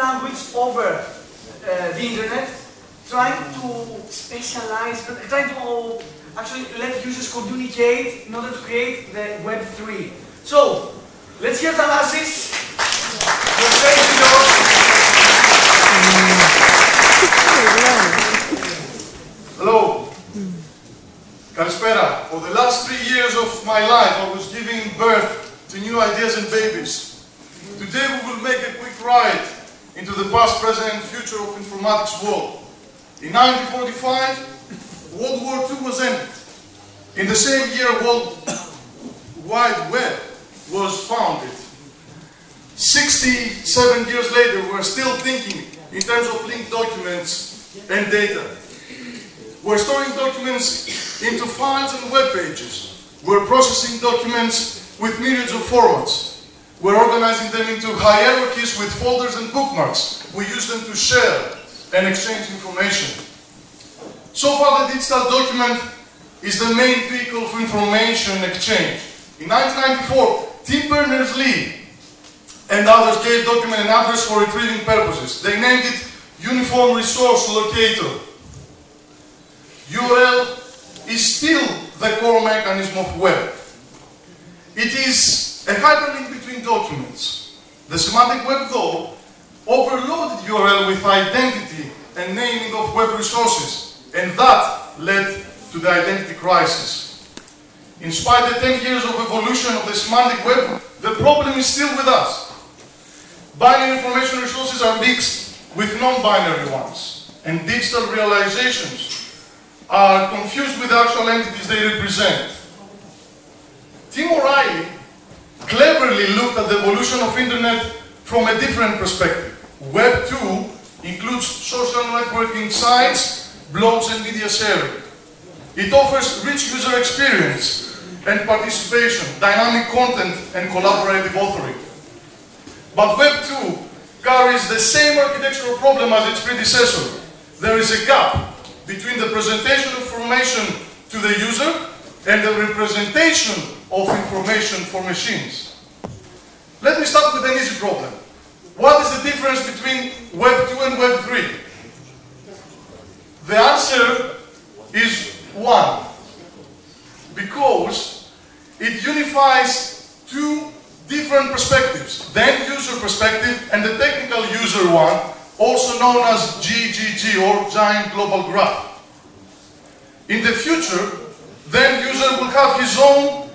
language over uh, the internet, trying to specialize, but trying to actually let users communicate in order to create the Web 3. So, let's hear Thanasis. Hello. Kalispera. For the last three years of my life, I was giving birth to new ideas and babies. Today we will make a quick ride into the past, present and future of informatics world. In 1945, World War II was ended. In the same year, World Wide Web was founded. 67 years later, we're still thinking in terms of linked documents and data. We're storing documents into files and web pages. We're processing documents with myriads of formats. We're organizing them into hierarchies with folders and bookmarks. We use them to share and exchange information. So far, the digital document is the main vehicle for information exchange. In 1994, Tim Berners-Lee and others gave document an address for retrieving purposes. They named it Uniform Resource Locator. URL is still the core mechanism of web. It is a hyperlink documents. The semantic web, though, overloaded URL with identity and naming of web resources, and that led to the identity crisis. In spite of the 10 years of evolution of the semantic web, the problem is still with us. Binary information resources are mixed with non-binary ones, and digital realizations are confused with the actual entities they represent. Tim O'Reilly cleverly looked at the evolution of internet from a different perspective. Web 2 includes social networking sites, blogs and media sharing. It offers rich user experience and participation, dynamic content and collaborative authoring. But Web 2 carries the same architectural problem as its predecessor. There is a gap between the presentation of information to the user and the representation of information for machines. Let me start with an easy problem. What is the difference between Web 2 and Web 3? The answer is 1. Because it unifies two different perspectives. The end user perspective and the technical user one, also known as GGG or Giant Global Graph. In the future, the end user will have his own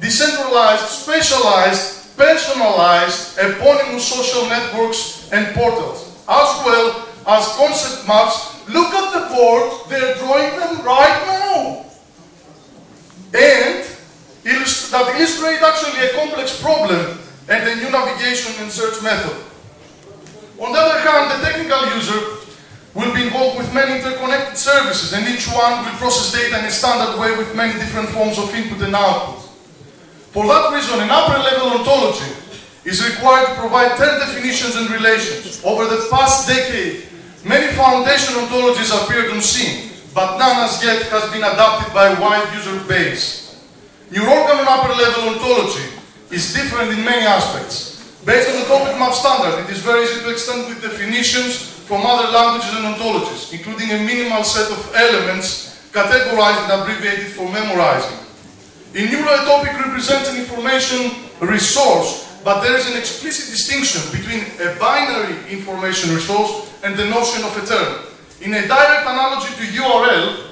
decentralized, specialized, personalized, eponymous social networks and portals, as well as concept maps. Look at the board, they're drawing them right now. And that illustrate actually a complex problem and a new navigation and search method. On the other hand, the technical user will be involved with many interconnected services and each one will process data in a standard way with many different forms of input and output. For that reason, an upper level ontology is required to provide 10 definitions and relations. Over the past decade, many foundation ontologies appeared on scene, but none as yet has been adopted by a wide user base. Neurorganon upper level ontology is different in many aspects. Based on the topic map standard, it is very easy to extend with definitions from other languages and ontologies, including a minimal set of elements categorized and abbreviated for memorizing. A topic represents an information resource, but there is an explicit distinction between a binary information resource and the notion of a term. In a direct analogy to URL,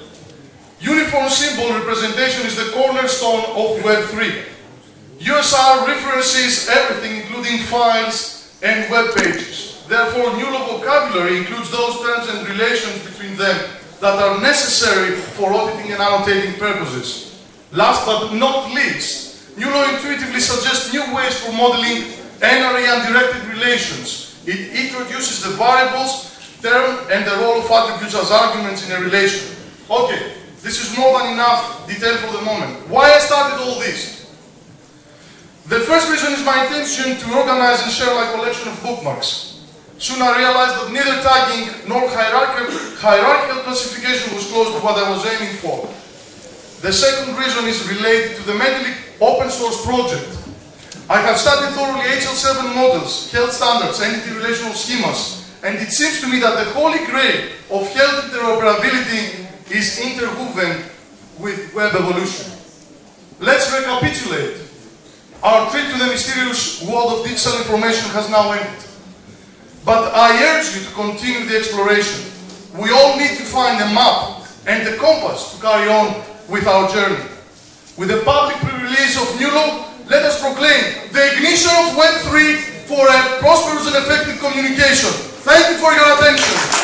Uniform symbol representation is the cornerstone of Web3. USR references everything, including files and web pages. Therefore, NULO vocabulary includes those terms and relations between them that are necessary for auditing and annotating purposes. Last but not least, NULO intuitively suggests new ways for modeling n-ary undirected relations. It introduces the variables, term, and the role of attributes as arguments in a relation. Okay, this is more than enough detail for the moment. Why I started all this? The first reason is my intention to organize and share my collection of bookmarks. Soon I realized that neither tagging nor hierarchical, hierarchical classification was close to what I was aiming for. The second reason is related to the Mendeley open source project. I have studied thoroughly HL7 models, health standards, entity relational schemas, and it seems to me that the holy grail of health interoperability is interwoven with web evolution. Let's recapitulate. Our trip to the mysterious world of digital information has now ended. But I urge you to continue the exploration. We all need to find a map and a compass to carry on with our journey. With the public release of NULO, let us proclaim the ignition of Web3 for a prosperous and effective communication. Thank you for your attention.